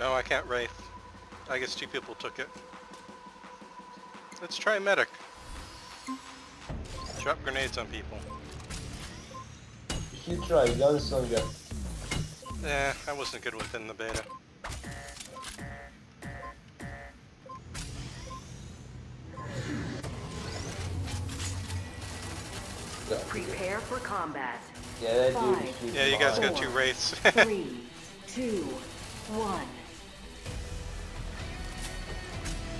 No, I can't Wraith. I guess two people took it. Let's try Medic. Drop grenades on people. You should try Gunslinger. Eh, I wasn't good within the beta. Prepare for combat. Yeah, that dude Five. Yeah, you guys hard. got two Wraiths. Three, two, one.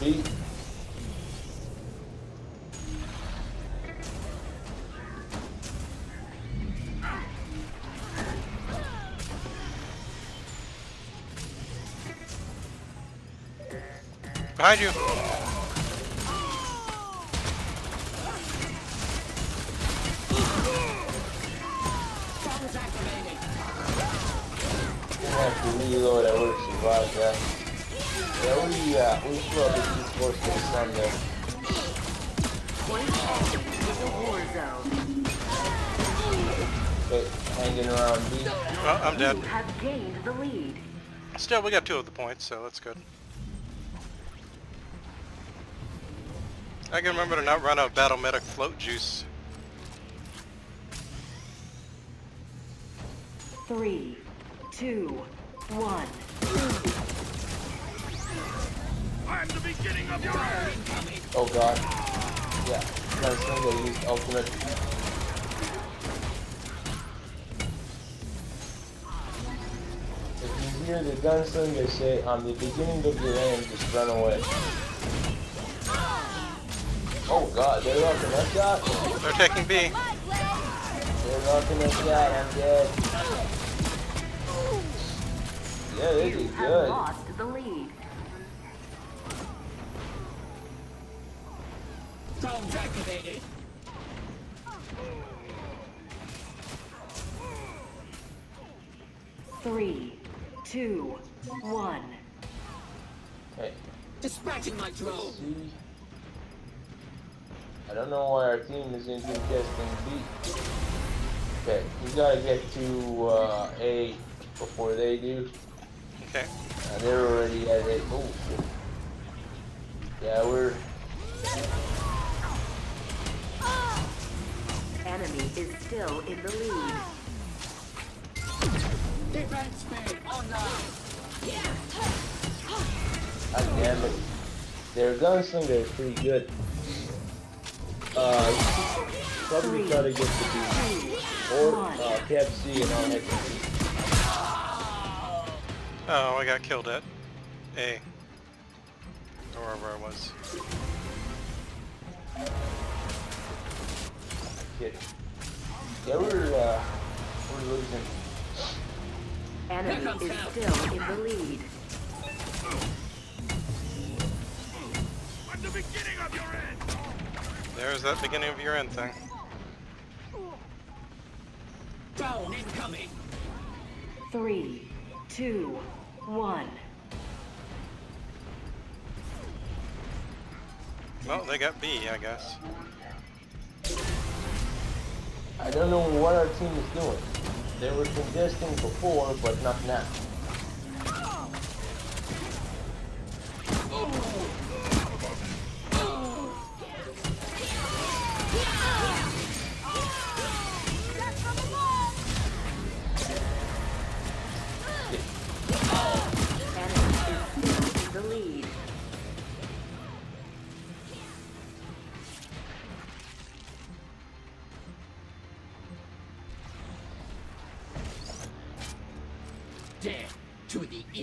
See? Behind you! Drones activated. Didn't have to reload, I would have survived that. Yeah, we, uh, we still have to keep close to the there. Point A is war zone. But hanging around B. Oh, I'm dead. You have gained the lead. Still, we got two of the points, so that's good. I can remember to not run out of Battle Medic float juice. Three, two, one. Oh god. Yeah, Gunslinger used ultimate. If you hear the gunslinger say, on the beginning of your end, just run away. Oh god, they're rocking that shot. They're taking B. They're rocking that shot, I'm dead. Yeah, they You did have good. lost the lead. Drones activated. Three, two, one. Hey, Dispatching my drone. I don't know why our team is in contesting B. Okay, we gotta get to uh, A before they do. Okay. Uh, they're already at A. Oh, shit. Yeah, we're. Enemy is still in the lead. Defense made online. God damn it. Their gunslinger is pretty good. Uh, probably try to get to B. Or uh, Cap C and I'll head to B. Oh, I got killed at A. Or wherever I was. Shit. Yeah, we're, uh, we're losing. Enemy is still in the lead. There's that beginning of your end thing. Down incoming. Three, two, one. Well, they got B, I guess. I don't know what our team is doing. They were contesting before, but not now.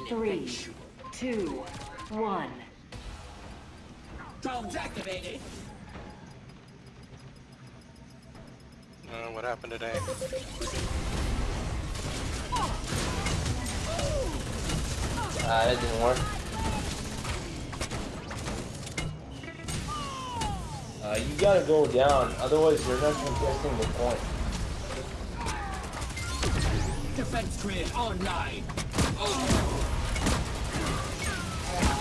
Three, ineffectual. Drones activated. Uh, what happened today? Ah, that didn't work. Uh, you gotta go down, otherwise you're not contesting the point. Defense grid online. Only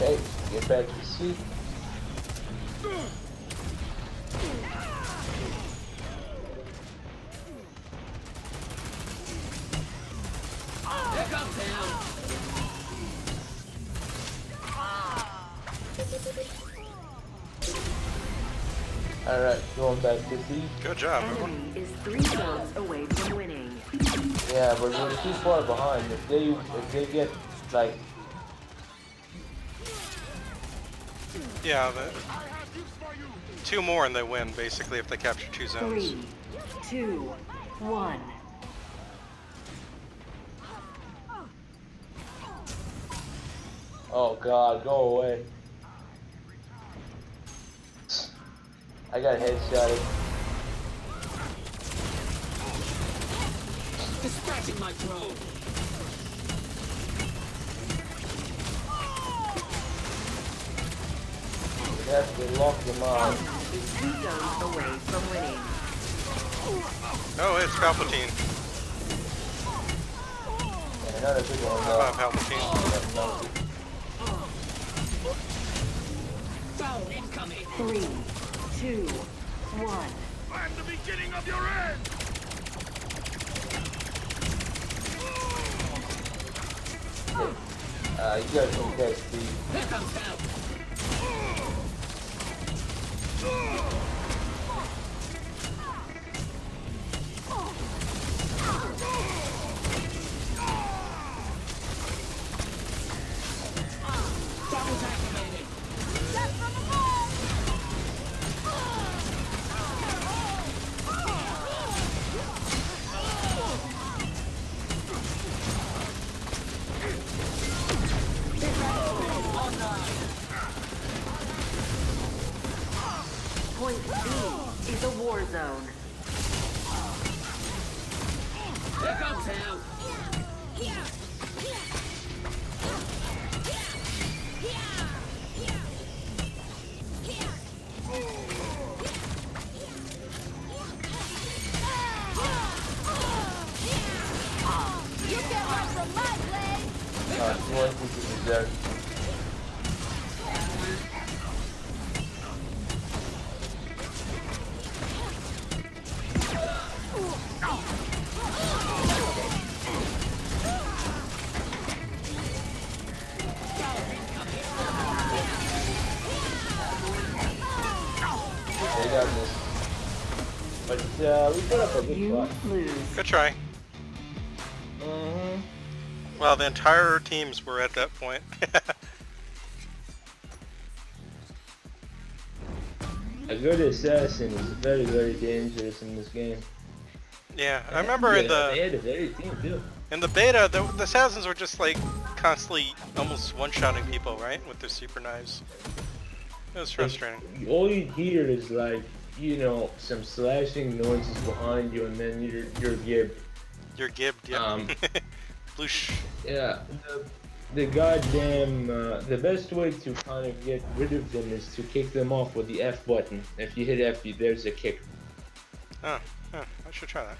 Okay, get back to the Alright, going back to seat. Good job, everyone. Enemy is three zones away from winning. Yeah, but we're too far behind. If they if they get like Yeah, the, two more and they win, basically, if they capture two zones. Three, two, one. oh god, go away. I got headshotted. Dispatching my drone. We have to lock them out. Is two zones away from winning. Oh, it's Palpatine. And another big one Uh, though. Palpatine. No, Drone incoming. Three, two, one. Uh, you gotta contest the Here comes help. Is a war zone. Here comes help. one piece of dessert. They got But uh, we put up a good You fight. lose. Good try. Mm-hmm. Well, the entire teams were at that point. A good assassin is very, very dangerous in this game. yeah, I remember in Yeah, They the had a very team too. in the beta, the, the assassins were just like constantly almost one-shotting people, right, with their super knives. Was frustrating. All you hear is like, you know, some slashing noises behind you, and then you're you're gib. You're gibbed, yep. Um, Bloosh. Yeah. The, the goddamn uh, the best way to kind of get rid of them is to kick them off with the F button. If you hit F, you, there's a kick. Oh, huh, I should try that.